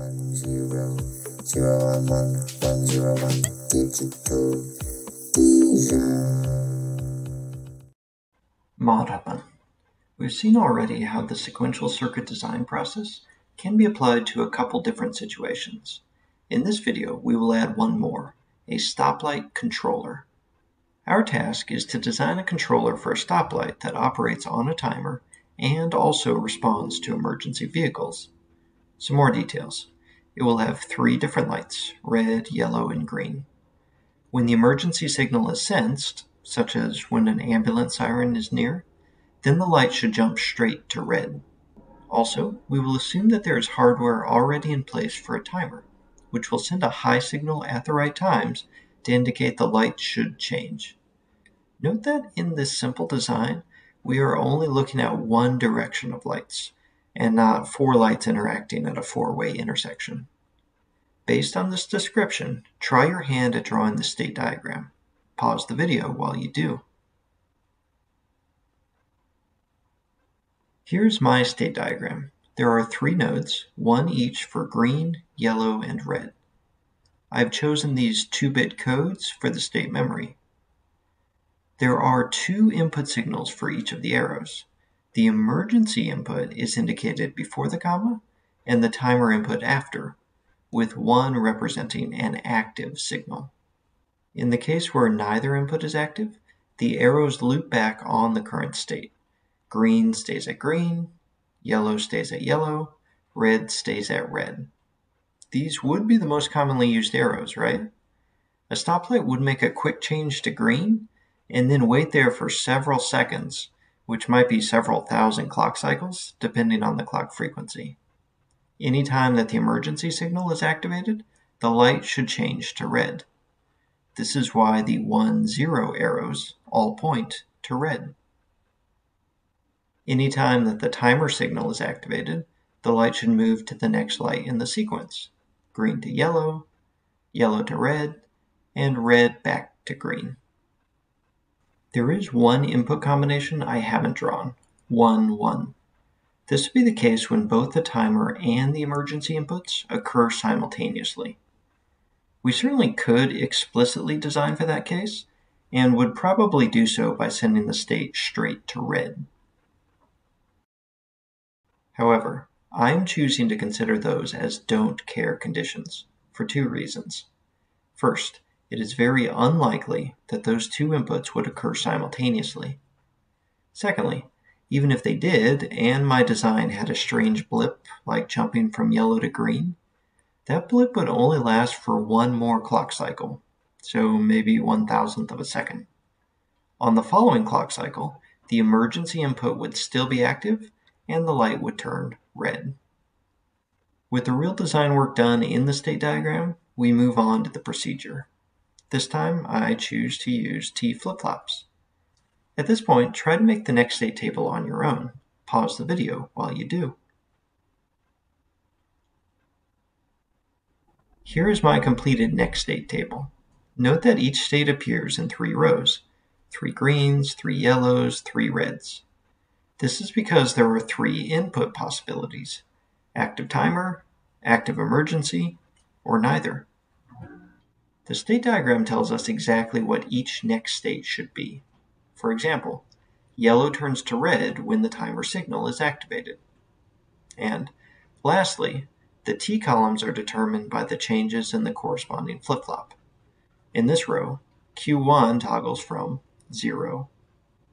one zero zero one one one zero one digital. We've seen already how the sequential circuit design process can be applied to a couple different situations. In this video, we will add one more, a stoplight controller. Our task is to design a controller for a stoplight that operates on a timer and also responds to emergency vehicles. Some more details. It will have three different lights, red, yellow, and green. When the emergency signal is sensed, such as when an ambulance siren is near, then the light should jump straight to red. Also, we will assume that there is hardware already in place for a timer, which will send a high signal at the right times to indicate the light should change. Note that in this simple design, we are only looking at one direction of lights, and not four lights interacting at a four-way intersection. Based on this description, try your hand at drawing the state diagram. Pause the video while you do. Here's my state diagram. There are three nodes, one each for green, yellow, and red. I've chosen these 2-bit codes for the state memory. There are two input signals for each of the arrows. The emergency input is indicated before the comma, and the timer input after, with one representing an active signal. In the case where neither input is active, the arrows loop back on the current state. Green stays at green, yellow stays at yellow, red stays at red. These would be the most commonly used arrows, right? A stoplight would make a quick change to green and then wait there for several seconds, which might be several thousand clock cycles, depending on the clock frequency. Any time that the emergency signal is activated, the light should change to red. This is why the 1, 0 arrows all point to red. Any time that the timer signal is activated, the light should move to the next light in the sequence, green to yellow, yellow to red, and red back to green. There is one input combination I haven't drawn, 1, 1. This would be the case when both the timer and the emergency inputs occur simultaneously. We certainly could explicitly design for that case, and would probably do so by sending the state straight to red. However, I'm choosing to consider those as don't care conditions for two reasons. First, it is very unlikely that those two inputs would occur simultaneously. Secondly, even if they did, and my design had a strange blip like jumping from yellow to green, that blip would only last for one more clock cycle, so maybe one thousandth of a second. On the following clock cycle, the emergency input would still be active and the light would turn red. With the real design work done in the state diagram, we move on to the procedure. This time I choose to use T flip-flops. At this point, try to make the next state table on your own. Pause the video while you do. Here is my completed next state table. Note that each state appears in three rows, three greens, three yellows, three reds. This is because there are three input possibilities, active timer, active emergency, or neither. The state diagram tells us exactly what each next state should be. For example, yellow turns to red when the timer signal is activated. And lastly, the T columns are determined by the changes in the corresponding flip-flop. In this row, Q1 toggles from 0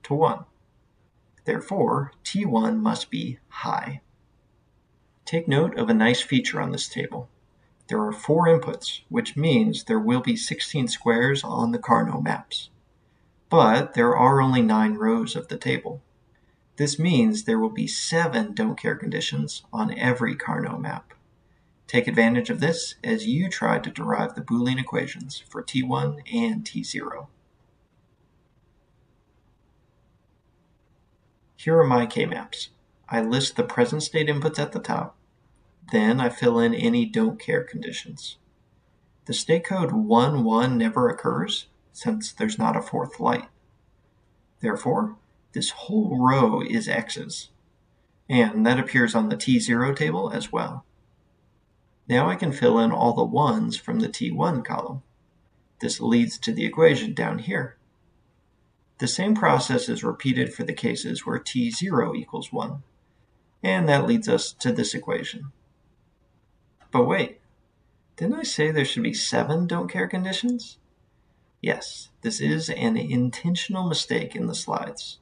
to 1. Therefore, T1 must be high. Take note of a nice feature on this table. There are four inputs, which means there will be 16 squares on the Karnaugh maps. But there are only 9 rows of the table. This means there will be 7 don't care conditions on every Karnaugh map. Take advantage of this as you try to derive the Boolean equations for T1 and T0. Here are my K-maps. I list the present state inputs at the top, then I fill in any don't care conditions. The state code 1, 1 never occurs since there's not a fourth light. Therefore, this whole row is X's, and that appears on the T0 table as well. Now I can fill in all the ones from the T1 column. This leads to the equation down here. The same process is repeated for the cases where T0 equals 1, and that leads us to this equation. But wait, didn't I say there should be seven don't care conditions? Yes, this is an intentional mistake in the slides.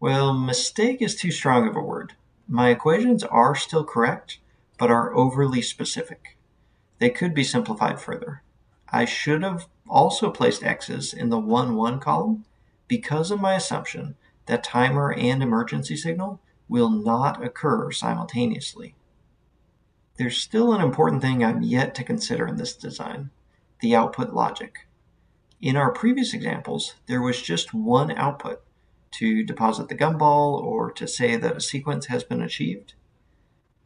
Well, mistake is too strong of a word. My equations are still correct, but are overly specific. They could be simplified further. I should have also placed x's in the 1, 1 column because of my assumption that timer and emergency signal will not occur simultaneously. There's still an important thing I'm yet to consider in this design, the output logic. In our previous examples, there was just one output to deposit the gumball or to say that a sequence has been achieved.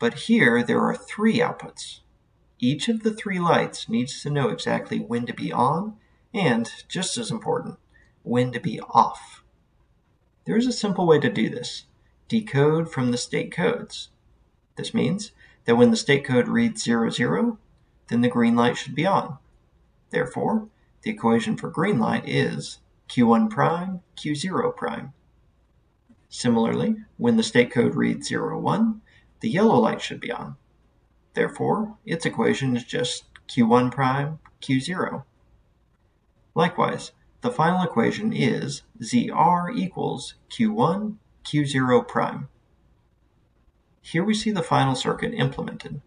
But here there are three outputs. Each of the three lights needs to know exactly when to be on and, just as important, when to be off. There is a simple way to do this. Decode from the state codes. This means that when the state code reads 00, then the green light should be on. Therefore, the equation for green light is Q1 prime, Q0 prime. Similarly, when the state code reads 01, the yellow light should be on. Therefore, its equation is just Q1 prime, Q0. Likewise, the final equation is ZR equals Q1, Q0 prime. Here we see the final circuit implemented.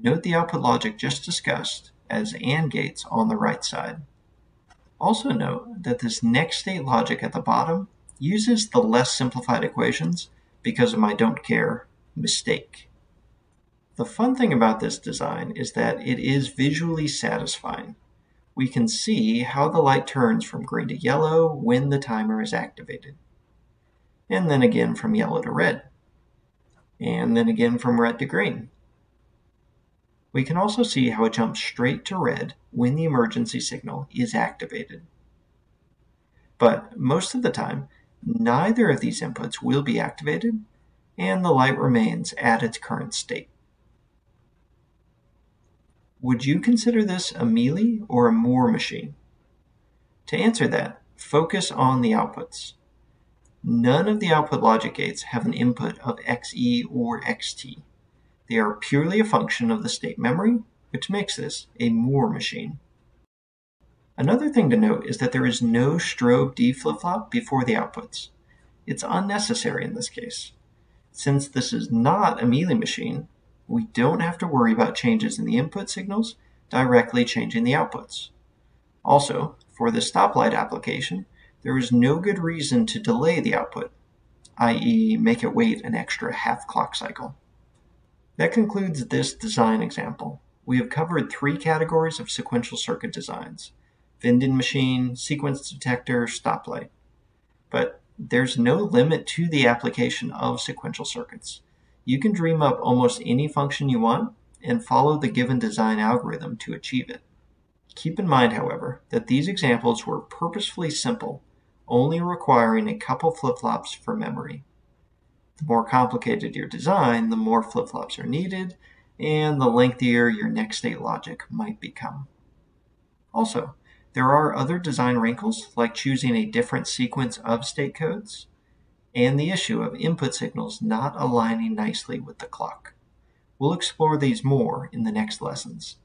Note the output logic just discussed as AND gates on the right side. Also note that this next state logic at the bottom uses the less simplified equations because of my don't care mistake. The fun thing about this design is that it is visually satisfying. We can see how the light turns from green to yellow when the timer is activated. And then again from yellow to red. And then again from red to green. We can also see how it jumps straight to red when the emergency signal is activated. But most of the time, neither of these inputs will be activated, and the light remains at its current state. Would you consider this a Mealy or a Moore machine? To answer that, focus on the outputs. None of the output logic gates have an input of XE or XT. They are purely a function of the state memory, which makes this a Moore machine. Another thing to note is that there is no strobe D flip-flop before the outputs. It's unnecessary in this case. Since this is not a Mealy machine, we don't have to worry about changes in the input signals directly changing the outputs. Also, for the stoplight application, there is no good reason to delay the output, i.e. make it wait an extra half clock cycle. That concludes this design example. We have covered three categories of sequential circuit designs, vending machine, sequence detector, stoplight. But there's no limit to the application of sequential circuits. You can dream up almost any function you want and follow the given design algorithm to achieve it. Keep in mind, however, that these examples were purposefully simple, only requiring a couple flip-flops for memory. The more complicated your design, the more flip-flops are needed, and the lengthier your next state logic might become. Also, there are other design wrinkles, like choosing a different sequence of state codes, and the issue of input signals not aligning nicely with the clock. We'll explore these more in the next lessons.